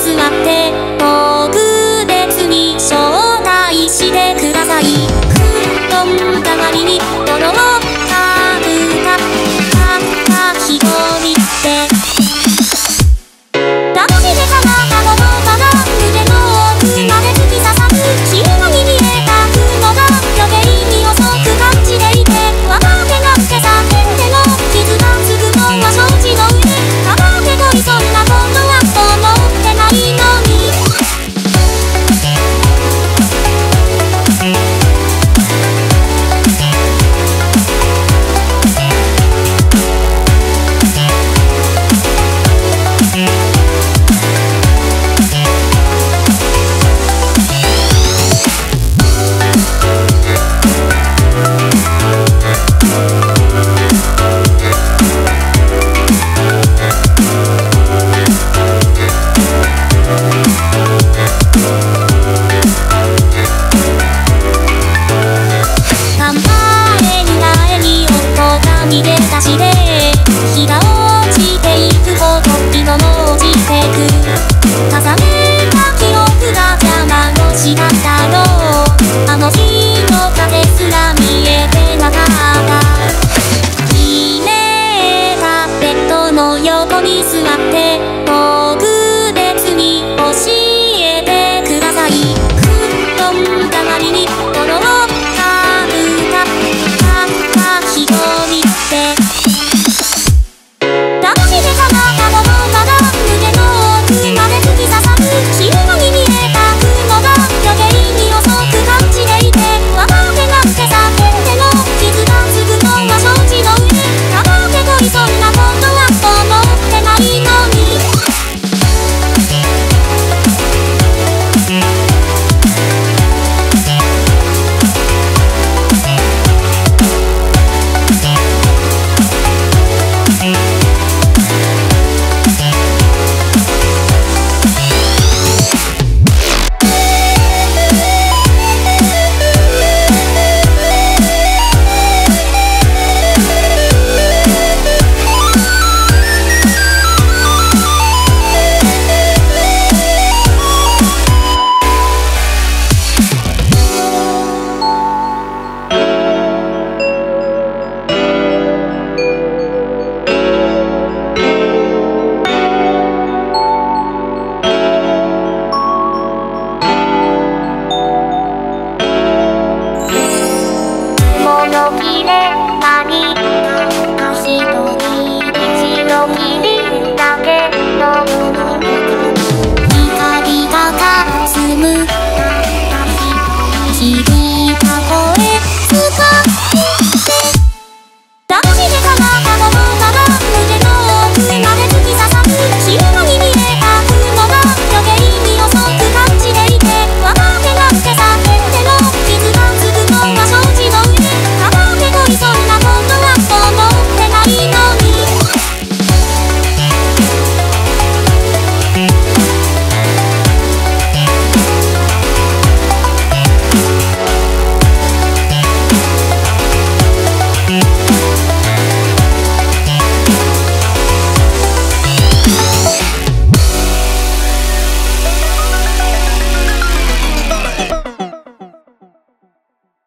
座って僕別に招待してください。布団代わりに泥をに座っての綺麗間に足取り